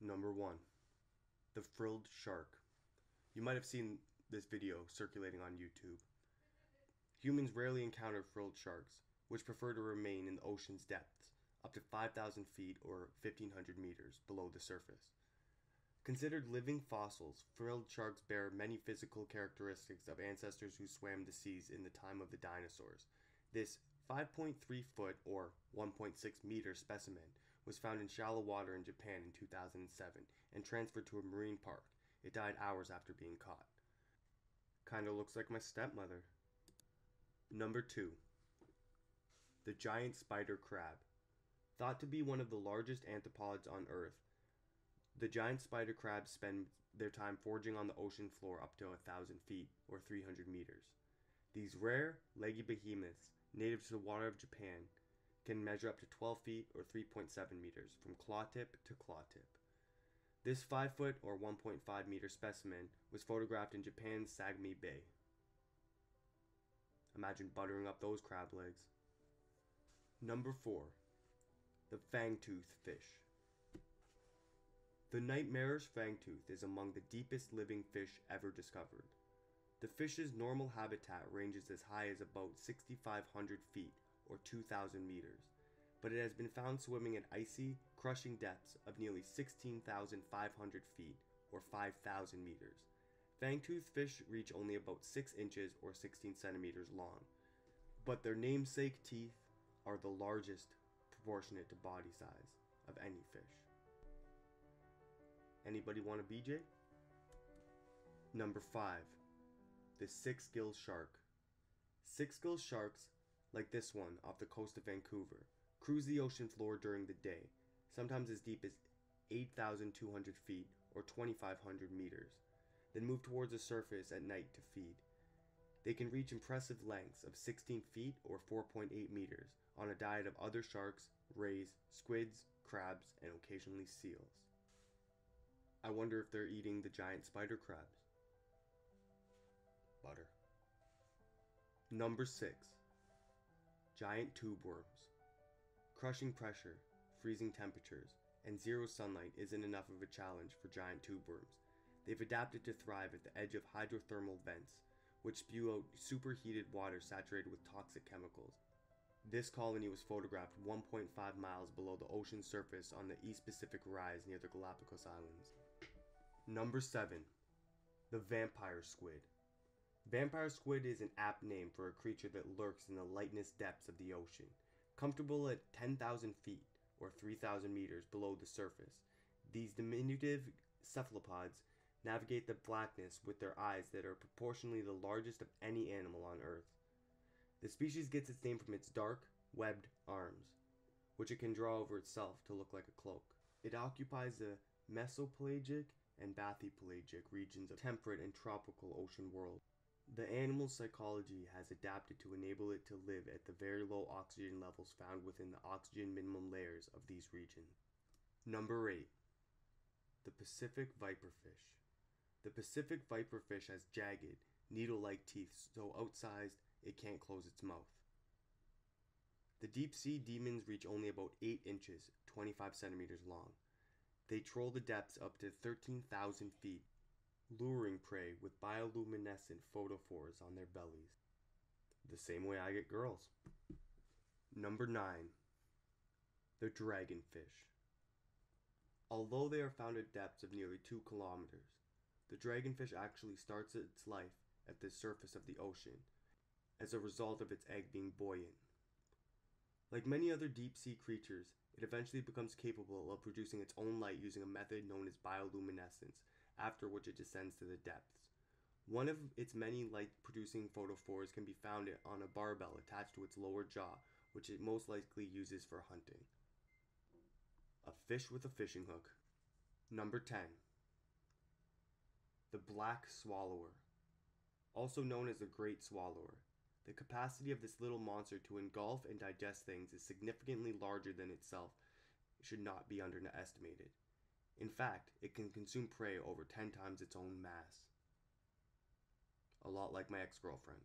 Number 1. The Frilled Shark. You might have seen this video circulating on YouTube. Humans rarely encounter frilled sharks, which prefer to remain in the ocean's depths, up to 5,000 feet or 1,500 meters below the surface. Considered living fossils, frilled sharks bear many physical characteristics of ancestors who swam the seas in the time of the dinosaurs. This 5.3 foot or 1.6 meter specimen was found in shallow water in Japan in 2007 and transferred to a marine park. It died hours after being caught. Kinda looks like my stepmother. Number 2. The giant spider crab. Thought to be one of the largest anthropods on Earth, the giant spider crabs spend their time foraging on the ocean floor up to a thousand feet or 300 meters. These rare, leggy behemoths, native to the water of Japan, can measure up to 12 feet or 3.7 meters from claw tip to claw tip. This 5 foot or 1.5 meter specimen was photographed in Japan's Sagami Bay. Imagine buttering up those crab legs. Number 4. The fangtooth fish. The nightmarish fangtooth is among the deepest living fish ever discovered. The fish's normal habitat ranges as high as about 6,500 feet or 2,000 meters, but it has been found swimming at icy, crushing depths of nearly 16,500 feet or 5,000 meters. Fangtooth fish reach only about 6 inches or 16 centimeters long, but their namesake teeth are the largest proportionate to body size of any fish. Anybody want a BJ? Number 5. The six gill shark. Six gill sharks, like this one off the coast of Vancouver, cruise the ocean floor during the day, sometimes as deep as 8,200 feet or 2,500 meters, then move towards the surface at night to feed. They can reach impressive lengths of 16 feet or 4.8 meters on a diet of other sharks, rays, squids, crabs, and occasionally seals. I wonder if they're eating the giant spider crabs. Butter. Number 6. Giant tube worms. Crushing pressure, freezing temperatures, and zero sunlight isn't enough of a challenge for giant tube worms. They've adapted to thrive at the edge of hydrothermal vents, which spew out superheated water saturated with toxic chemicals. This colony was photographed 1.5 miles below the ocean surface on the East Pacific Rise near the Galapagos Islands. Number 7. The Vampire Squid. Vampire squid is an apt name for a creature that lurks in the lightness depths of the ocean. Comfortable at 10,000 feet, or 3,000 meters below the surface, these diminutive cephalopods navigate the blackness with their eyes that are proportionally the largest of any animal on Earth. The species gets its name from its dark, webbed arms, which it can draw over itself to look like a cloak. It occupies the mesopelagic and bathypelagic regions of temperate and tropical ocean world. The animal's psychology has adapted to enable it to live at the very low oxygen levels found within the oxygen minimum layers of these regions. Number 8. The Pacific Viperfish. The Pacific viperfish has jagged, needle like teeth so outsized it can't close its mouth. The deep sea demons reach only about 8 inches, 25 centimeters long. They troll the depths up to 13,000 feet, luring prey with bioluminescent photophores on their bellies. The same way I get girls. Number 9. The dragonfish. Although they are found at depths of nearly 2 kilometers, the dragonfish actually starts its life at the surface of the ocean as a result of its egg being buoyant. Like many other deep sea creatures, it eventually becomes capable of producing its own light using a method known as bioluminescence, after which it descends to the depths. One of its many light producing photophores can be found on a barbel attached to its lower jaw, which it most likely uses for hunting. A fish with a fishing hook. Number 10. The black swallower. Also known as the great swallower. The capacity of this little monster to engulf and digest things is significantly larger than itself should not be underestimated. In fact, it can consume prey over 10 times its own mass. A lot like my ex girlfriend.